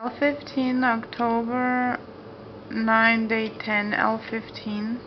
L15 October 9 day 10 L15